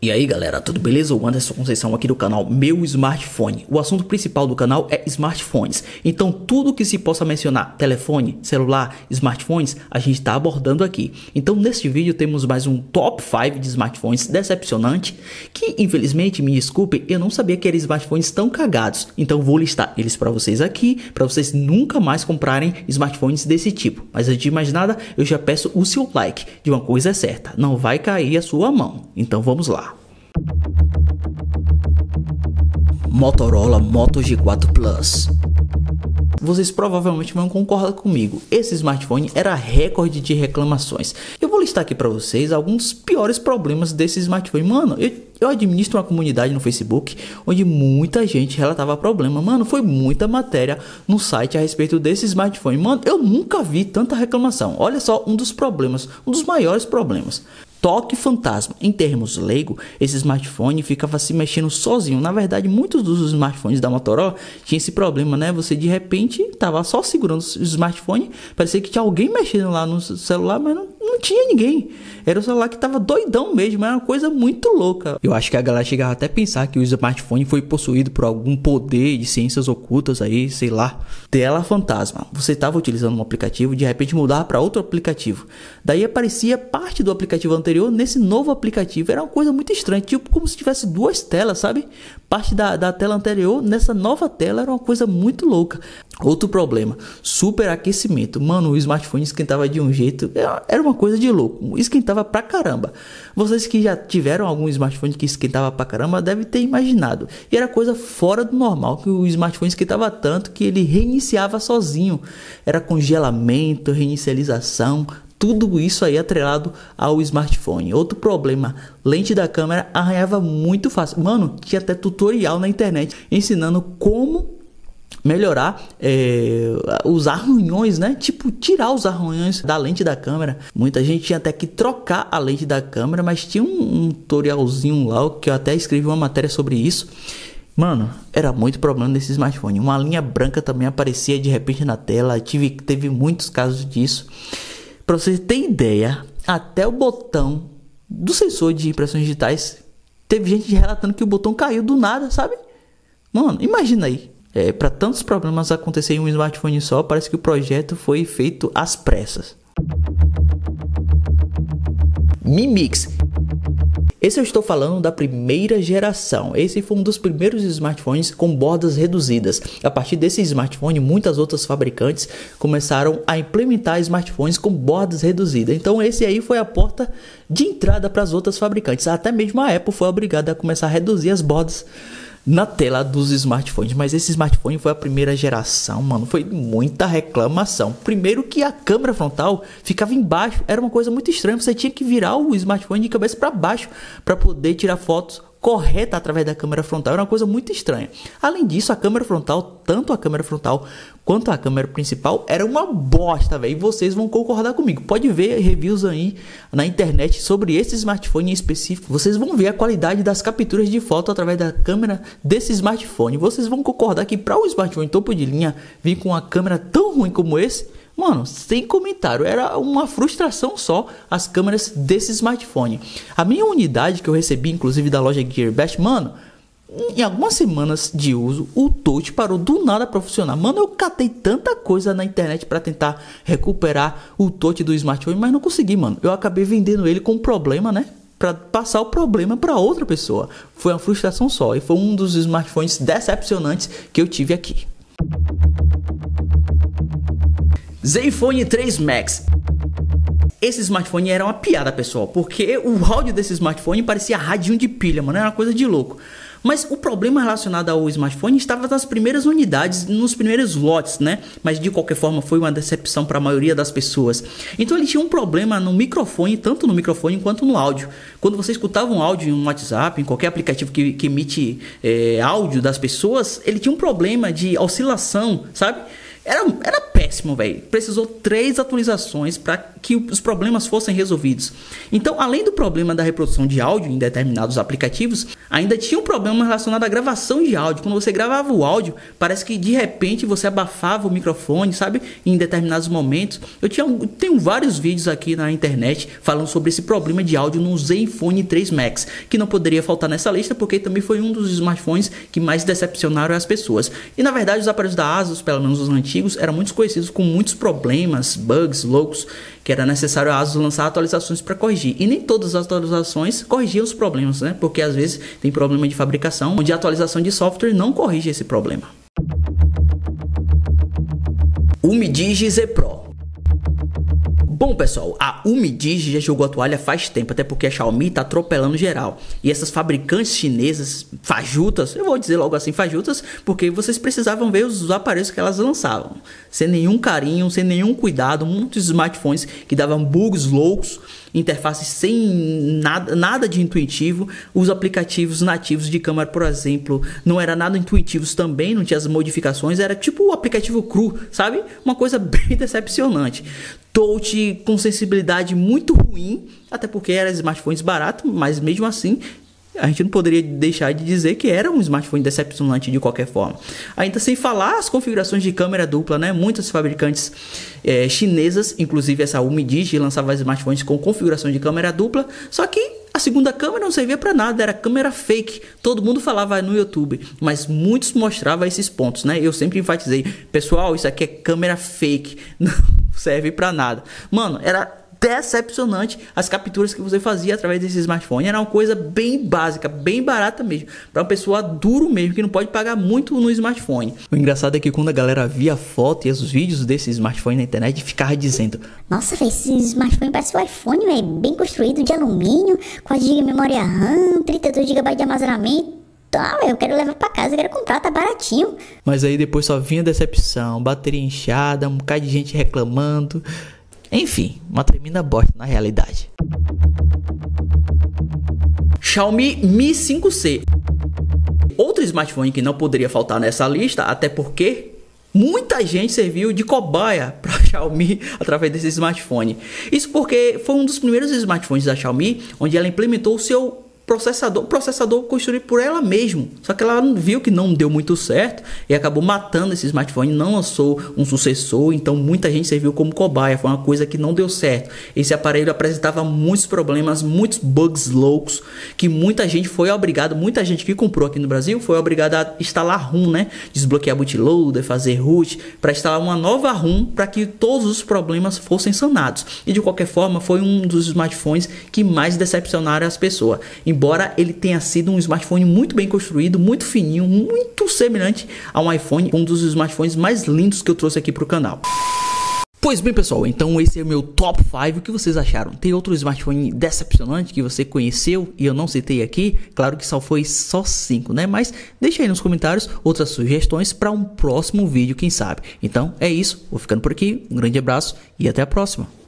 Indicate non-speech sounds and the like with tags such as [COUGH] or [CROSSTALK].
E aí galera, tudo beleza? O Anderson Conceição aqui do canal Meu Smartphone. O assunto principal do canal é smartphones. Então tudo que se possa mencionar, telefone, celular, smartphones, a gente está abordando aqui. Então neste vídeo temos mais um top 5 de smartphones decepcionante, que infelizmente, me desculpe, eu não sabia que eram smartphones tão cagados. Então vou listar eles para vocês aqui, para vocês nunca mais comprarem smartphones desse tipo. Mas antes de mais nada, eu já peço o seu like. De uma coisa é certa, não vai cair a sua mão. Então vamos lá. Motorola Moto G4 Plus. Vocês provavelmente vão concordar comigo. Esse smartphone era recorde de reclamações. Eu vou listar aqui para vocês alguns piores problemas desse smartphone. Mano, eu, eu administro uma comunidade no Facebook onde muita gente relatava problema. Mano, foi muita matéria no site a respeito desse smartphone. Mano, eu nunca vi tanta reclamação. Olha só um dos problemas, um dos maiores problemas toque fantasma. Em termos leigo, esse smartphone ficava se mexendo sozinho. Na verdade, muitos dos smartphones da Motorola tinham esse problema, né? Você de repente tava só segurando o smartphone, parecia que tinha alguém mexendo lá no celular, mas não, não tinha ninguém. Era o celular que tava doidão mesmo, era uma coisa muito louca. Eu acho que a galera chegava até a pensar que o smartphone foi possuído por algum poder de ciências ocultas aí, sei lá. Tela fantasma. Você estava utilizando um aplicativo, de repente mudar para outro aplicativo. Daí aparecia parte do aplicativo anterior nesse novo aplicativo. Era uma coisa muito estranha, tipo como se tivesse duas telas, sabe? Parte da, da tela anterior nessa nova tela era uma coisa muito louca. Outro problema, superaquecimento. Mano, o smartphone esquentava de um jeito, era uma coisa de louco. Esquentava pra caramba. Vocês que já tiveram algum smartphone que esquentava pra caramba devem ter imaginado. E era coisa fora do normal, que o smartphone esquentava tanto que ele reiniciava sozinho. Era congelamento, reinicialização, tudo isso aí atrelado ao smartphone. Outro problema, lente da câmera arranhava muito fácil. Mano, tinha até tutorial na internet ensinando como melhorar é, os arranhões, né? Tipo, tirar os arranhões da lente da câmera. Muita gente tinha até que trocar a lente da câmera, mas tinha um, um tutorialzinho lá que eu até escrevi uma matéria sobre isso. Mano, era muito problema nesse smartphone. Uma linha branca também aparecia de repente na tela. Tive, teve muitos casos disso. Para você ter ideia, até o botão do sensor de impressões digitais teve gente relatando que o botão caiu do nada, sabe? Mano, imagina aí. É, para tantos problemas acontecerem em um smartphone só, parece que o projeto foi feito às pressas. Mi Mix esse eu estou falando da primeira geração. Esse foi um dos primeiros smartphones com bordas reduzidas. A partir desse smartphone, muitas outras fabricantes começaram a implementar smartphones com bordas reduzidas. Então esse aí foi a porta de entrada para as outras fabricantes. Até mesmo a Apple foi obrigada a começar a reduzir as bordas na tela dos smartphones. Mas esse smartphone foi a primeira geração, mano. Foi muita reclamação. Primeiro que a câmera frontal ficava embaixo, era uma coisa muito estranha. Você tinha que virar o smartphone de cabeça para baixo para poder tirar fotos correta através da câmera frontal era uma coisa muito estranha. Além disso, a câmera frontal, tanto a câmera frontal quanto a câmera principal, era uma bosta, velho. E vocês vão concordar comigo. Pode ver reviews aí na internet sobre esse smartphone em específico. Vocês vão ver a qualidade das capturas de foto através da câmera desse smartphone. Vocês vão concordar que para um smartphone topo de linha vir com uma câmera tão ruim como esse, Mano, sem comentário, era uma frustração só as câmeras desse smartphone. A minha unidade que eu recebi, inclusive da loja Gearbest, mano, em algumas semanas de uso, o touch parou do nada para funcionar. Mano, eu catei tanta coisa na internet para tentar recuperar o touch do smartphone, mas não consegui, mano. Eu acabei vendendo ele com problema, né? Para passar o problema para outra pessoa. Foi uma frustração só e foi um dos smartphones decepcionantes que eu tive aqui. Zenfone 3 Max. Esse smartphone era uma piada, pessoal, porque o áudio desse smartphone parecia radinho de pilha, mano, era uma coisa de louco. Mas o problema relacionado ao smartphone estava nas primeiras unidades, nos primeiros lotes, né? Mas de qualquer forma foi uma decepção para a maioria das pessoas. Então ele tinha um problema no microfone, tanto no microfone quanto no áudio. Quando você escutava um áudio em um WhatsApp, em qualquer aplicativo que, que emite é, áudio das pessoas, ele tinha um problema de oscilação, sabe? Era, era péssimo velho. Precisou três atualizações para que os problemas fossem resolvidos. Então, além do problema da reprodução de áudio em determinados aplicativos, ainda tinha um problema relacionado à gravação de áudio. Quando você gravava o áudio, parece que de repente você abafava o microfone, sabe? Em determinados momentos. Eu tinha, tenho vários vídeos aqui na internet falando sobre esse problema de áudio no Zenfone 3 Max, que não poderia faltar nessa lista porque também foi um dos smartphones que mais decepcionaram as pessoas. E na verdade, os aparelhos da Asus, pelo menos os antigos, eram muito conhecidos com muitos problemas, bugs loucos, que era necessário a ASUS lançar atualizações para corrigir. E nem todas as atualizações corrigiam os problemas, né? Porque às vezes tem problema de fabricação, onde a atualização de software não corrige esse problema. O Midigi Z Pro Bom, pessoal, a Umidigi já jogou a toalha faz tempo, até porque a Xiaomi tá atropelando geral. E essas fabricantes chinesas fajutas, eu vou dizer logo assim fajutas, porque vocês precisavam ver os aparelhos que elas lançavam. Sem nenhum carinho, sem nenhum cuidado, muitos smartphones que davam bugs loucos, interfaces sem nada, nada de intuitivo. Os aplicativos nativos de câmera, por exemplo, não era nada intuitivos também, não tinha as modificações, era tipo o aplicativo cru, sabe? Uma coisa [LAUGHS] bem decepcionante touch com sensibilidade muito ruim, até porque era smartphones barato, mas mesmo assim a gente não poderia deixar de dizer que era um smartphone decepcionante de qualquer forma. Ainda sem falar as configurações de câmera dupla, né? Muitas fabricantes é, chinesas, inclusive essa Umidigi, lançava smartphones com configuração de câmera dupla, só que a segunda câmera não servia para nada, era câmera fake. Todo mundo falava no YouTube, mas muitos mostravam esses pontos, né? Eu sempre enfatizei, pessoal, isso aqui é câmera fake, [LAUGHS] não serve para nada. Mano, era decepcionante as capturas que você fazia através desse smartphone. Era uma coisa bem básica, bem barata mesmo, para uma pessoa duro mesmo que não pode pagar muito no smartphone. O engraçado é que quando a galera via a foto e os vídeos desse smartphone na internet, ficava dizendo: Nossa, véio, esse smartphone parece um iPhone, véio, bem construído de alumínio, 4 GB de memória RAM, 32 GB de armazenamento. Tá, eu quero levar para casa, eu quero comprar, tá baratinho. Mas aí depois só vinha decepção, bateria inchada, um bocado de gente reclamando. Enfim, uma tremenda bosta na realidade. Xiaomi Mi 5C. Outro smartphone que não poderia faltar nessa lista, até porque muita gente serviu de cobaia [LAUGHS] para Xiaomi através desse smartphone. Isso porque foi um dos primeiros smartphones da Xiaomi onde ela implementou o seu processador, processador construído por ela mesmo. Só que ela viu que não deu muito certo e acabou matando esse smartphone, não lançou um sucessor, então muita gente serviu como cobaia, foi uma coisa que não deu certo. Esse aparelho apresentava muitos problemas, muitos bugs loucos, que muita gente foi obrigada, muita gente que comprou aqui no Brasil foi obrigada a instalar ROM, né? Desbloquear bootloader, fazer root, para instalar uma nova ROM para que todos os problemas fossem sanados. E de qualquer forma, foi um dos smartphones que mais decepcionaram as pessoas. Em embora ele tenha sido um smartphone muito bem construído, muito fininho, muito semelhante a um iPhone, um dos smartphones mais lindos que eu trouxe aqui para o canal. Pois bem, pessoal, então esse é o meu top 5. O que vocês acharam? Tem outro smartphone decepcionante que você conheceu e eu não citei aqui? Claro que só foi só 5, né? Mas deixa aí nos comentários outras sugestões para um próximo vídeo, quem sabe. Então é isso, vou ficando por aqui. Um grande abraço e até a próxima.